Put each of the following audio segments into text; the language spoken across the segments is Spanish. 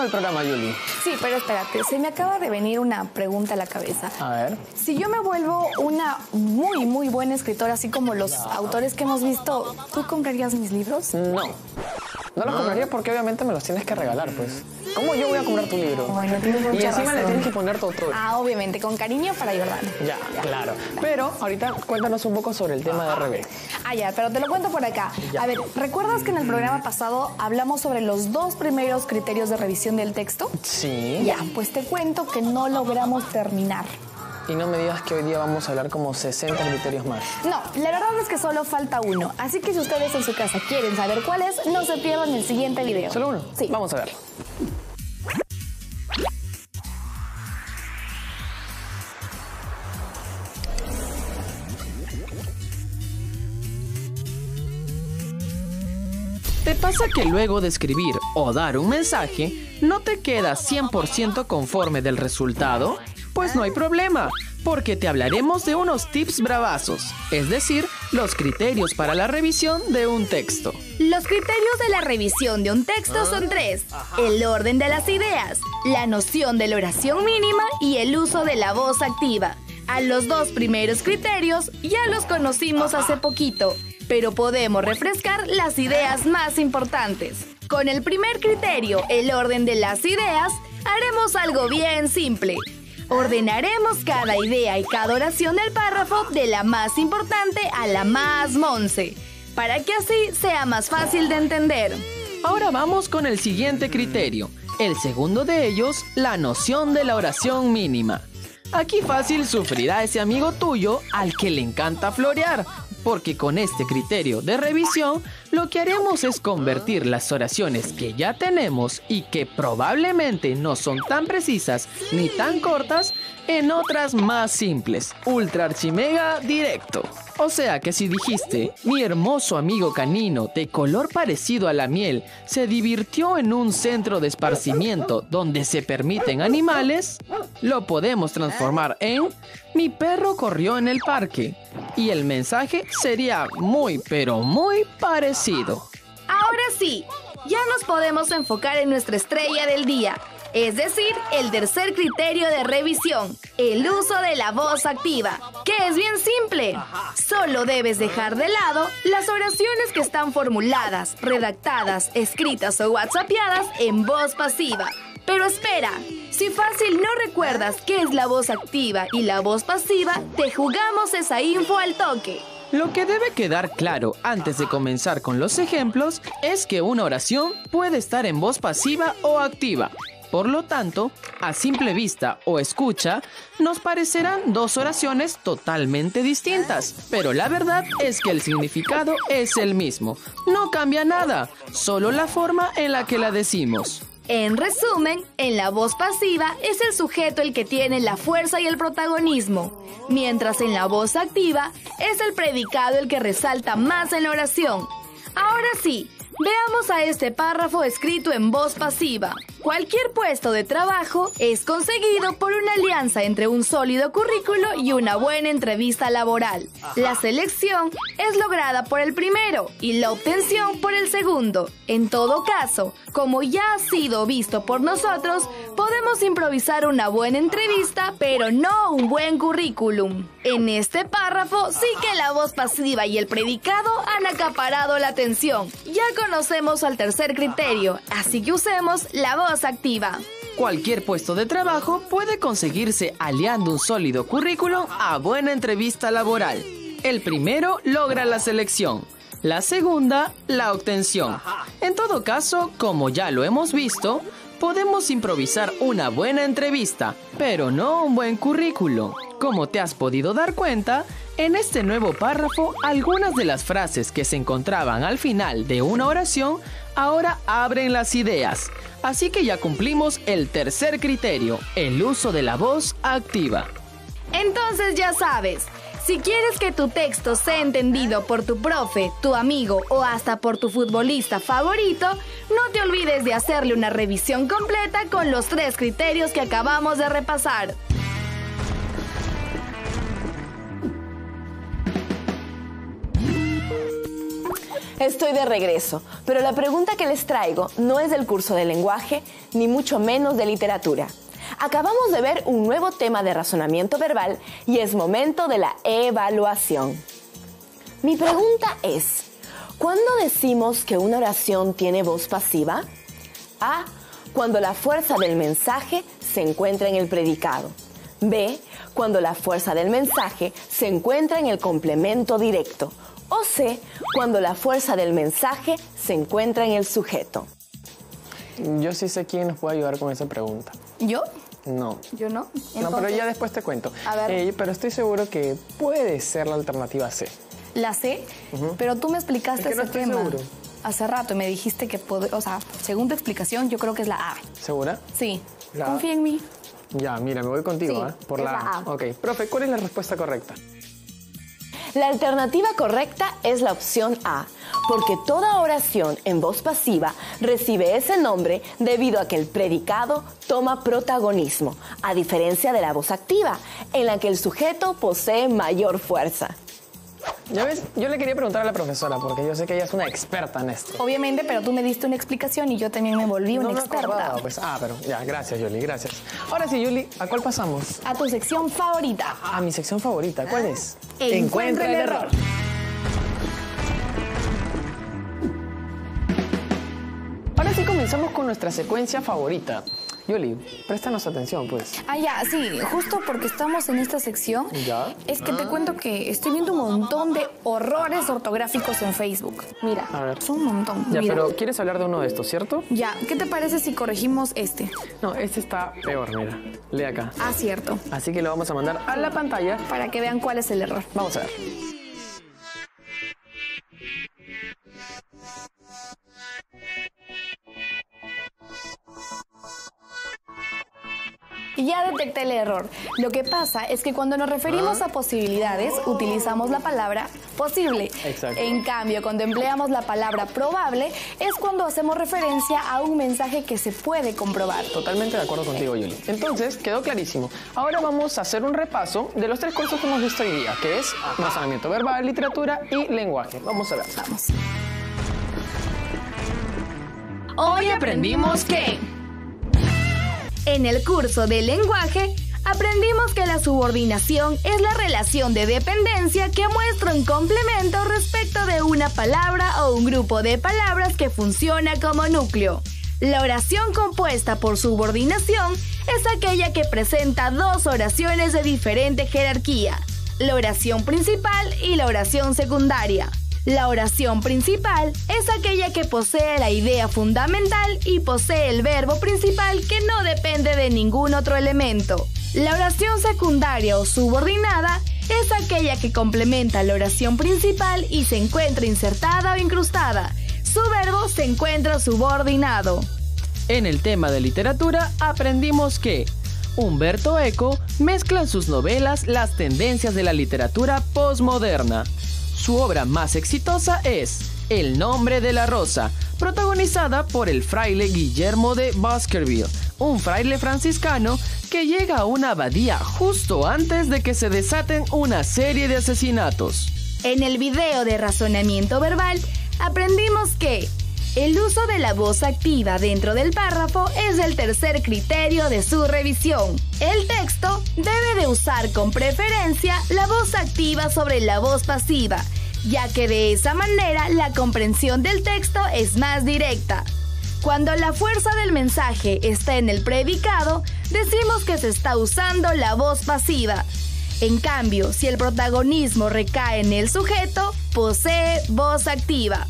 del programa, Yuli. Sí, pero espérate, se me acaba de venir una pregunta a la cabeza. A ver. Si yo me vuelvo una muy, muy buena escritora, así como los autores que hemos visto, ¿tú comprarías mis libros? No. No los compraría porque obviamente me los tienes que regalar, pues. ¿Cómo yo voy a comprar tu libro? Bueno, tienes y encima le razón. tienes que poner tu autor. Ah, obviamente, con cariño para Jordana. Ya, claro. Pero ahorita cuéntanos un poco sobre el tema de RB. Ah, ya, pero te lo cuento por acá. Ya. A ver, ¿recuerdas que en el programa pasado hablamos sobre los dos primeros criterios de revisión del texto? Sí. Ya, pues te cuento que no logramos terminar. Y no me digas que hoy día vamos a hablar como 60 criterios más. No, la verdad es que solo falta uno. Así que si ustedes en su casa quieren saber cuál es, no se pierdan el siguiente video. ¿Solo uno? Sí. Vamos a ver. ¿Te pasa que luego de escribir o dar un mensaje no te quedas 100% conforme del resultado? Pues no hay problema, porque te hablaremos de unos tips bravazos, es decir, los criterios para la revisión de un texto. Los criterios de la revisión de un texto son tres. El orden de las ideas, la noción de la oración mínima y el uso de la voz activa. A los dos primeros criterios ya los conocimos hace poquito, pero podemos refrescar las ideas más importantes. Con el primer criterio, el orden de las ideas, haremos algo bien simple. Ordenaremos cada idea y cada oración del párrafo de la más importante a la más monce, para que así sea más fácil de entender. Ahora vamos con el siguiente criterio. El segundo de ellos, la noción de la oración mínima. Aquí fácil sufrirá ese amigo tuyo al que le encanta florear, porque con este criterio de revisión lo que haremos es convertir las oraciones que ya tenemos y que probablemente no son tan precisas ni tan cortas en otras más simples, ultra archimega directo. O sea que si dijiste, mi hermoso amigo canino de color parecido a la miel se divirtió en un centro de esparcimiento donde se permiten animales, lo podemos transformar en mi perro corrió en el parque. Y el mensaje sería muy pero muy parecido. Ahora sí, ya nos podemos enfocar en nuestra estrella del día, es decir, el tercer criterio de revisión, el uso de la voz activa, que es bien simple. Solo debes dejar de lado las oraciones que están formuladas, redactadas, escritas o whatsappeadas en voz pasiva. Pero espera, si fácil no recuerdas qué es la voz activa y la voz pasiva, te jugamos esa info al toque. Lo que debe quedar claro antes de comenzar con los ejemplos es que una oración puede estar en voz pasiva o activa. Por lo tanto, a simple vista o escucha, nos parecerán dos oraciones totalmente distintas, pero la verdad es que el significado es el mismo. No cambia nada, solo la forma en la que la decimos. En resumen, en la voz pasiva es el sujeto el que tiene la fuerza y el protagonismo, mientras en la voz activa es el predicado el que resalta más en la oración. Ahora sí, veamos a este párrafo escrito en voz pasiva. Cualquier puesto de trabajo es conseguido por una alianza entre un sólido currículo y una buena entrevista laboral. La selección es lograda por el primero y la obtención por el segundo. En todo caso, como ya ha sido visto por nosotros, podemos improvisar una buena entrevista, pero no un buen currículum. En este párrafo sí que la voz pasiva y el predicado han acaparado la atención. Ya conocemos al tercer criterio, así que usemos la voz activa. Cualquier puesto de trabajo puede conseguirse aliando un sólido currículum a buena entrevista laboral. El primero logra la selección, la segunda la obtención. En todo caso, como ya lo hemos visto, podemos improvisar una buena entrevista, pero no un buen currículo. Como te has podido dar cuenta, en este nuevo párrafo, algunas de las frases que se encontraban al final de una oración ahora abren las ideas. Así que ya cumplimos el tercer criterio, el uso de la voz activa. Entonces ya sabes, si quieres que tu texto sea entendido por tu profe, tu amigo o hasta por tu futbolista favorito, no te olvides de hacerle una revisión completa con los tres criterios que acabamos de repasar. Estoy de regreso, pero la pregunta que les traigo no es del curso de lenguaje, ni mucho menos de literatura. Acabamos de ver un nuevo tema de razonamiento verbal y es momento de la evaluación. Mi pregunta es, ¿cuándo decimos que una oración tiene voz pasiva? A. Cuando la fuerza del mensaje se encuentra en el predicado. B. Cuando la fuerza del mensaje se encuentra en el complemento directo. O C. Cuando la fuerza del mensaje se encuentra en el sujeto. Yo sí sé quién nos puede ayudar con esa pregunta. ¿Yo? No. Yo no. No, pero ya después te cuento. A ver. Eh, pero estoy seguro que puede ser la alternativa C. La sé, pero tú me explicaste Es que no ese estoy tema seguro. hace rato y me dijiste que, pod- o sea, según tu explicación, yo creo que es la A. ¿Segura? Sí. La. Confía en mí. Ya, mira, me voy contigo, Sí, ¿eh? Por es la, la A. A. Ok, profe, ¿cuál es la respuesta correcta? La alternativa correcta es la opción A, porque toda oración en voz pasiva recibe ese nombre debido a que el predicado toma protagonismo, a diferencia de la voz activa, en la que el sujeto posee mayor fuerza. Ya ves, yo le quería preguntar a la profesora, porque yo sé que ella es una experta en esto. Obviamente, pero tú me diste una explicación y yo también me volví una no me experta. acordaba, pues. Ah, pero ya, gracias, Yuli, gracias. Ahora sí, Yuli, ¿a cuál pasamos? A tu sección favorita. A mi sección favorita, ¿cuál es? Encuentra el error. Ahora sí comenzamos con nuestra secuencia favorita. Yuli, préstanos atención, pues. Ah, ya, sí, justo porque estamos en esta sección. Ya. Es que te cuento que estoy viendo un montón de horrores ortográficos en Facebook. Mira, A ver. son un montón. Ya, mira. pero ¿quieres hablar de uno de estos, cierto? Ya, ¿qué te parece si corregimos este? No, este está peor, mira. Lee acá. Ah, cierto. Así que lo vamos a mandar a la pantalla. Para que vean cuál es el error. Vamos a ver. Ya detecté el error. Lo que pasa es que cuando nos referimos a posibilidades, utilizamos la palabra posible. Exacto. En cambio, cuando empleamos la palabra probable, es cuando hacemos referencia a un mensaje que se puede comprobar. Totalmente de acuerdo contigo, Yuli. Entonces, quedó clarísimo. Ahora vamos a hacer un repaso de los tres cursos que hemos visto hoy día, que es razonamiento verbal, literatura y lenguaje. Vamos a ver. Vamos. Hoy aprendimos que... En el curso de lenguaje, aprendimos que la subordinación es la relación de dependencia que muestra un complemento respecto de una palabra o un grupo de palabras que funciona como núcleo. La oración compuesta por subordinación es aquella que presenta dos oraciones de diferente jerarquía, la oración principal y la oración secundaria. La oración principal es aquella que posee la idea fundamental y posee el verbo principal que no depende de ningún otro elemento. La oración secundaria o subordinada es aquella que complementa la oración principal y se encuentra insertada o incrustada. Su verbo se encuentra subordinado. En el tema de literatura aprendimos que Humberto Eco mezcla en sus novelas las tendencias de la literatura postmoderna. Su obra más exitosa es El nombre de la rosa, protagonizada por el fraile Guillermo de Baskerville, un fraile franciscano que llega a una abadía justo antes de que se desaten una serie de asesinatos. En el video de razonamiento verbal aprendimos que el uso de la voz activa dentro del párrafo es el tercer criterio de su revisión. El texto debe de usar con preferencia la voz activa sobre la voz pasiva, ya que de esa manera la comprensión del texto es más directa. Cuando la fuerza del mensaje está en el predicado, decimos que se está usando la voz pasiva. En cambio, si el protagonismo recae en el sujeto, posee voz activa.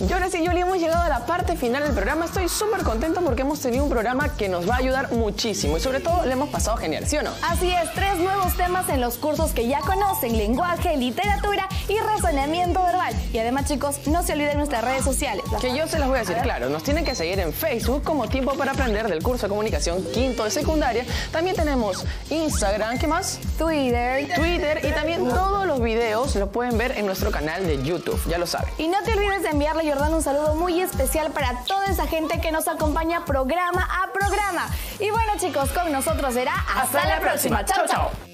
Y ahora sí, Yuli, hemos llegado a la parte final del programa. Estoy súper contento porque hemos tenido un programa que nos va a ayudar muchísimo y sobre todo le hemos pasado genial, ¿sí o no? Así es, tres nuevos temas en los cursos que ya conocen, lenguaje, literatura y razonamiento verbal. Y además, chicos, no se olviden nuestras redes sociales. Que yo se las voy a decir, claro, nos tienen que seguir en Facebook como Tiempo para Aprender del curso de comunicación quinto de secundaria. También tenemos Instagram, ¿qué más? Twitter. Twitter y también todos los videos lo pueden ver en nuestro canal de YouTube, ya lo saben. Y no te olvides de enviarle Jordán un saludo muy especial para toda esa gente que nos acompaña programa a programa. Y bueno, chicos, con nosotros será hasta, la próxima. Chao, chao.